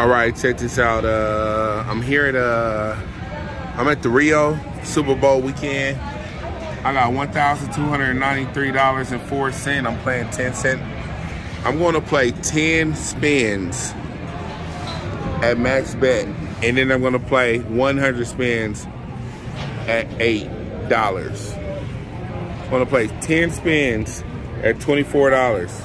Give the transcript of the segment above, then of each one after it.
All right, check this out. Uh, I'm here at uh, I'm at the Rio Super Bowl weekend. I got one thousand two hundred ninety-three dollars and four cent. I'm playing ten cent. I'm going to play ten spins at max bet, and then I'm going to play 100 spins at eight dollars. I'm going to play 10 spins at twenty-four dollars.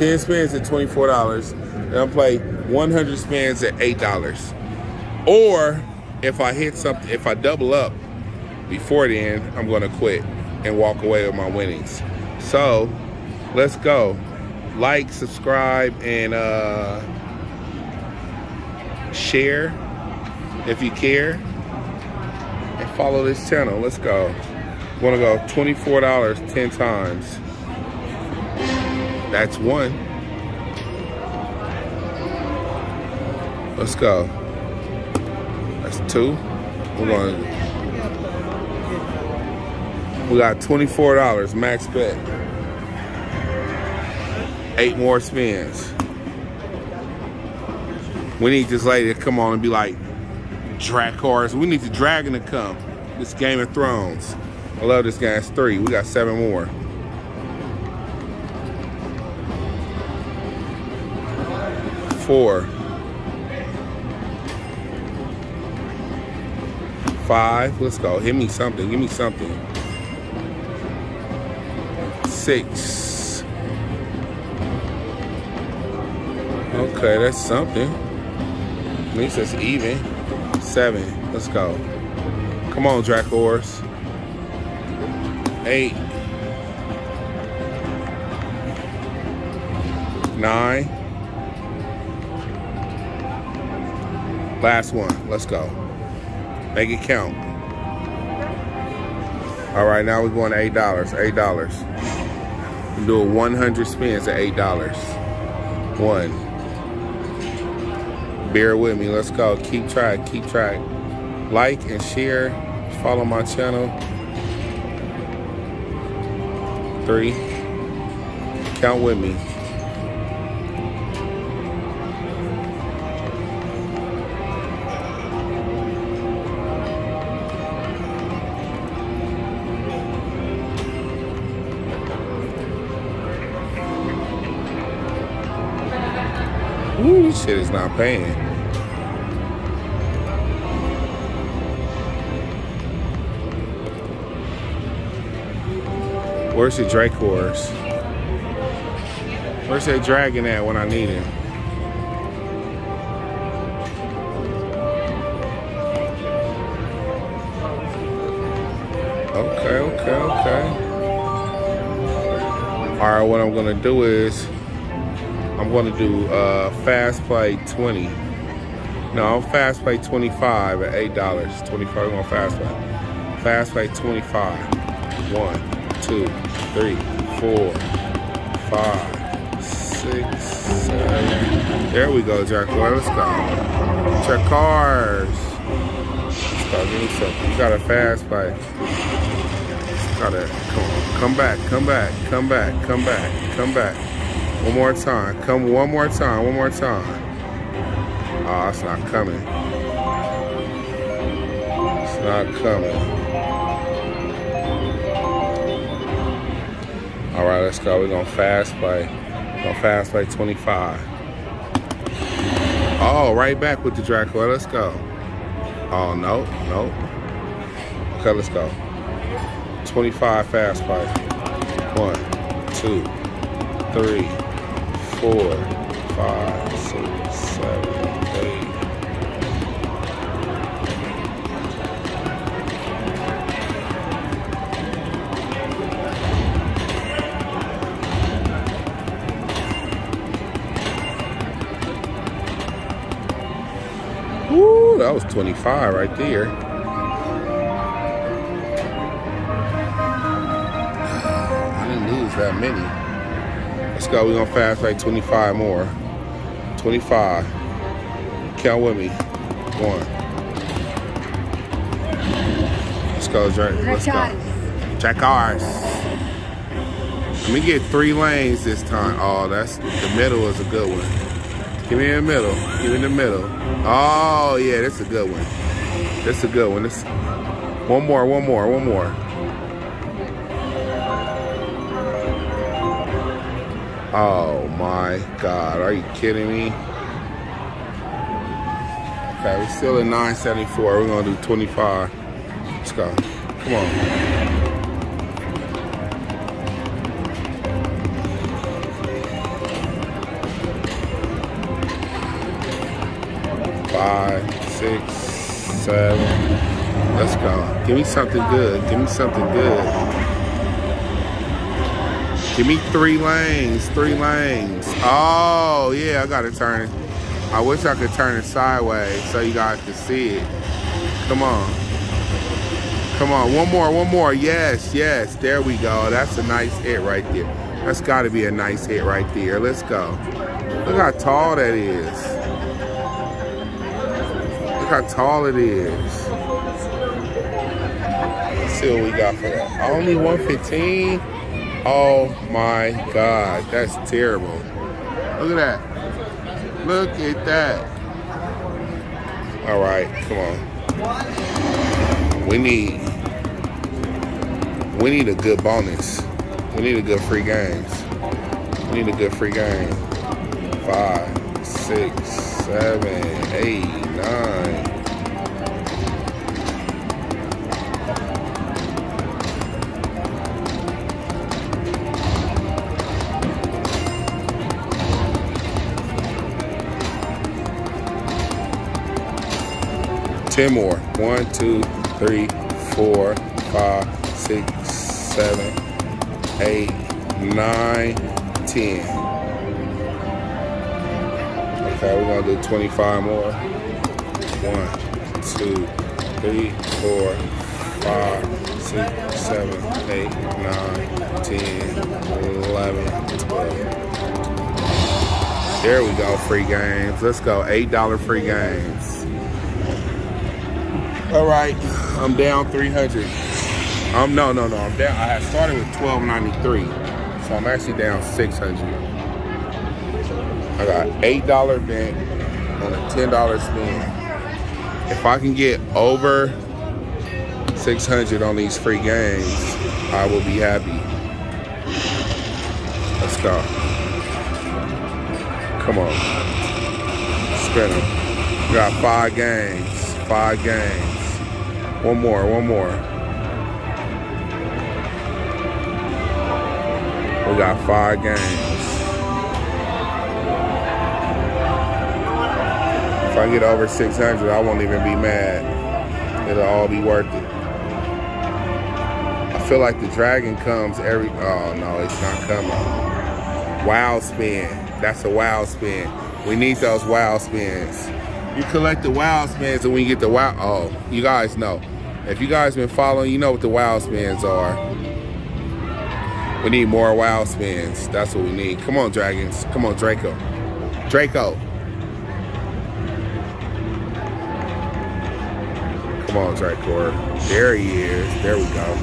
10 spins at $24. And I'll play 100 spins at $8. Or if I hit something, if I double up before then, I'm to quit and walk away with my winnings. So let's go. Like, subscribe, and uh, share if you care. And follow this channel. Let's go. Want to go $24 10 times. That's one. Let's go. That's two. We're going. We got twenty-four dollars max bet. Eight more spins. We need this lady to come on and be like, Dracarys. We need the dragon to come. This Game of Thrones. I love this guy. It's three. We got seven more. four, five. Let's go. Hit me something. Give me something. Six. Okay, that's something. At least it's even. Seven. Let's go. Come on, Dracarys. Eight. Nine. Last one. Let's go. Make it count. All right, now we're going to $8. $8. Do a 100 spins at $8. One. Bear with me. Let's go. Keep track. Keep track. Like and share. Follow my channel. Three. Count with me. Ooh, this shit is not paying. Where's the Drake horse? Where's that dragon at when I need him? Okay, okay, okay. All right, what I'm gonna do is I'm going to do uh, fast play 20. No, I'm fast play 25 at $8. 25 on fast play. Fast play 25. One, two, three, four, five, six, seven. There we go, Jack. Let's go. Check cars. Let's go. You got a fast play. Gotta come on. Come back. Come back. Come back. Come back. Come back. One more time. Come one more time. One more time. Oh, it's not coming. It's not coming. All right, let's go. We're going to fast play. Going to fast play 25. Oh, right back with the Dracula. Let's go. Oh, no, no. Okay, let's go. 25 fast play. One, two, three, four, five, six, seven, eight. Woo, that was 25 right there. I didn't lose that many. Let's go. We're gonna fast like 25 more. 25. Count with me. One. Let's go, Drake. Let's go. Check ours. Let me get three lanes this time. Oh, that's the middle is a good one. Give me in the middle. Give me in the middle. Oh, yeah, that's a good one. That's a good one. This one more, one more, one more. Oh my God, are you kidding me? Okay, we're still at 974. We're gonna do 25. Let's go. Come on. five, six, seven. Let's go. Give me something good. Give me something good. Give me three lanes. Three lanes. Oh, yeah, I got to turn. I wish I could turn it sideways so you guys could see it. Come on. Come on. One more, one more. Yes, yes. There we go. That's a nice hit right there. That's got to be a nice hit right there. Let's go. Look how tall that is Look how tall it is. Let's see what we got for that. Only 115? Oh my God, that's terrible. Look at that. Look at that. All right, come on. We need, we need a good bonus. We need a good free games. We need a good free game. Five, six, seven, eight, nine. Ten more. One, two, three, four, five, six, seven, eight, nine, ten. Okay, we're gonna do 25 more. One, two, three, four, five, six, seven, eight, nine, ten, eleven, twelve. There we go, free games. Let's go, $8 free games. All right, I'm down 300. Um, no, no, no, I'm down. I had started with 1293, so I'm actually down 600. I got $8 bet on a $10 spin. If I can get over 600 on these free games, I will be happy. Let's go. Come on. Spin them. Got five games. Five games. One more, one more. We got five games. If I get over 600, I won't even be mad. It'll all be worth it. I feel like the dragon comes every, oh no, it's not coming. Wild spin, that's a wild spin. We need those wild spins. You collect the wow spins and when you get the wow, oh, you guys know. If you guys been following, you know what the wow spins are. We need more wow spins. That's what we need. Come on, dragons. Come on, Draco. Draco. Come on, Tricor. There he is. There we go.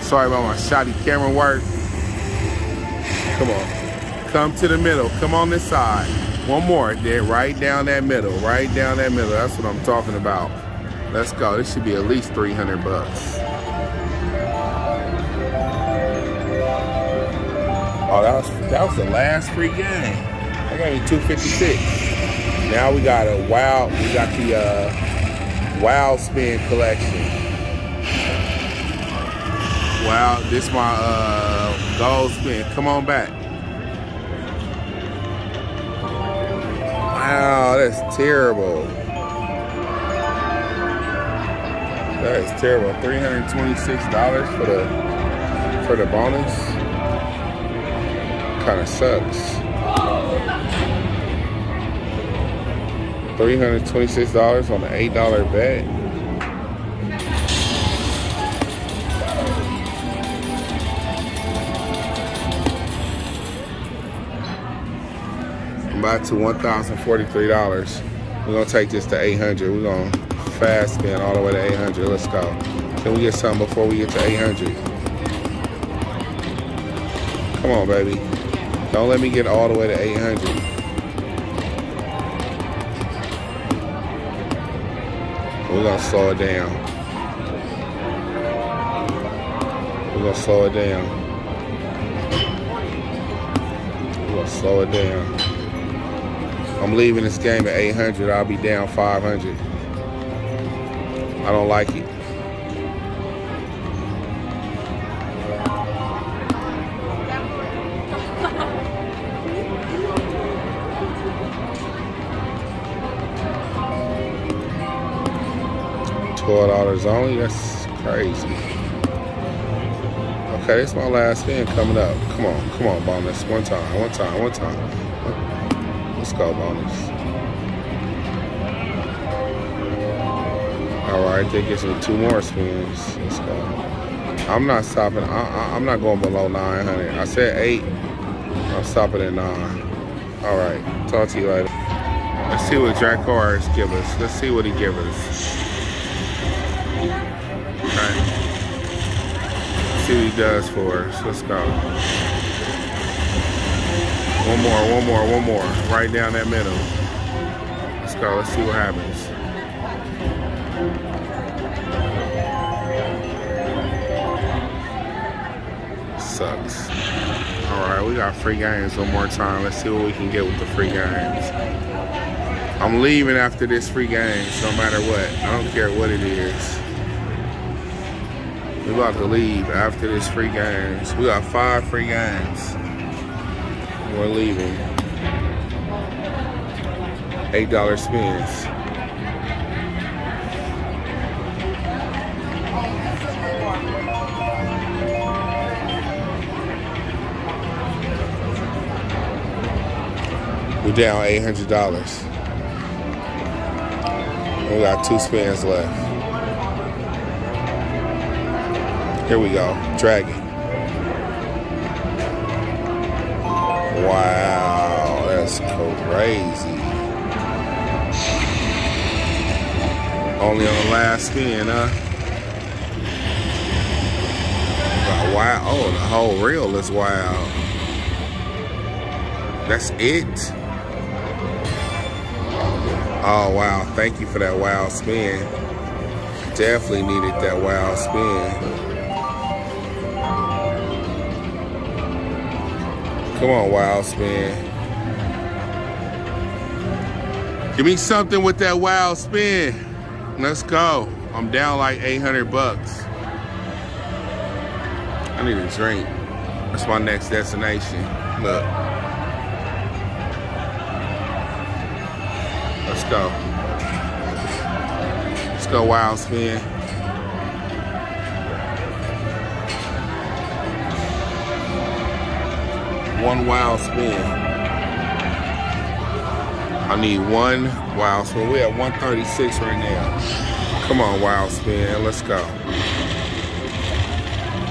Sorry about my shoddy camera work. Come on. Come to the middle. Come on this side. One more. There, right down that middle. Right down that middle. That's what I'm talking about. Let's go. This should be at least 300 bucks. Oh, that was that was the last free game. I got me 256. Now we got a wow, we got the uh, wow spin collection. Wow, this my uh, gold spin. Come on back. Terrible. That is terrible. $326 for the for the bonus. Kinda sucks. $326 on an $8 bet. I'm back to $1,043. We're gonna take this to 800. We're gonna fast spin all the way to 800. Let's go. Can we get something before we get to 800? Come on, baby. Don't let me get all the way to 800. We're gonna slow it down. We're gonna slow it down. We're gonna slow it down. I'm leaving this game at 800. I'll be down 500. I don't like it. Twelve dollars only. That's crazy. Okay, is my last spin coming up. Come on, come on, bonus. One time, one time, one time. Let's go, bonus. All right, they get me two more spins. Let's go. I'm not stopping. I, am not going below 900. I said eight. I'm stopping at nine. All right. Talk to you later. Let's see what Jack Cars give us. Let's see what he give us. Okay. Let's see what he does for us. Let's go. One more, one more, one more. Right down that middle. Let's go. Let's see what happens. Sucks. All right, we got free games one more time. Let's see what we can get with the free games. I'm leaving after this free games, no matter what. I don't care what it is. We're about to leave after this free games. We got five free games. We're leaving. $8 spins. We're down $800. We got two spins left. Here we go. Dragon. Wow, that's crazy. Only on the last spin, huh? Wow. Oh, the whole reel is wild. That's it? Oh, wow. Thank you for that wild spin. Definitely needed that wild spin. Come on, wild spin. Give me something with that wild spin. Let's go. I'm down like 800 bucks. I need a drink. That's my next destination. Look. Let's go. Let's go wild spin. One wild spin. I need one wild spin. We're at 136 right now. Come on, wild spin. Let's go.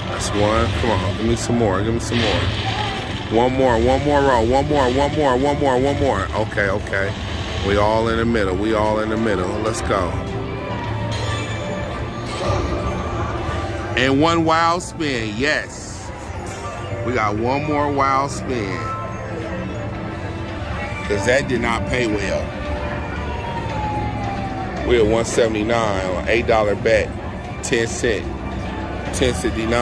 That's one. Come on. Give me some more. Give me some more. One more. One more row. One more. One more. One more. One more. Okay, okay. We all in the middle. We all in the middle. Let's go. And one wild spin. Yes. We got one more wild spin. Because that did not pay well. We're at 179 on $8 bet. 10 cent. 1069.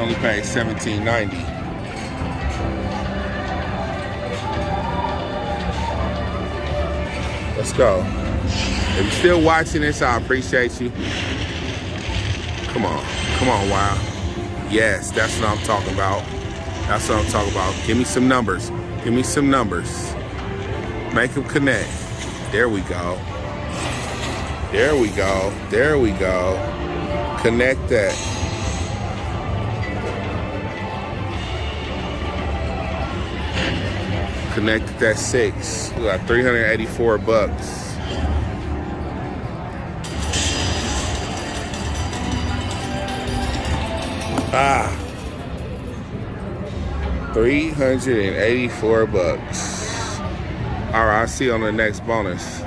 Only paid 1790. Let's go. If you're still watching this, I appreciate you. Come on. Come on, wow. Yes, that's what I'm talking about. That's what I'm talking about. Give me some numbers. Give me some numbers. Make them connect. There we go. There we go. There we go. Connect that. Connect that six. We got 384 bucks. Ah. 384 bucks. All right, I'll see you on the next bonus.